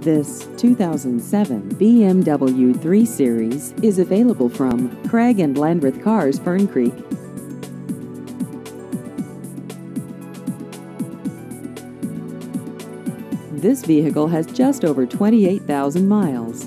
This 2007 BMW 3 Series is available from Craig and Landreth Cars Fern Creek. This vehicle has just over 28,000 miles.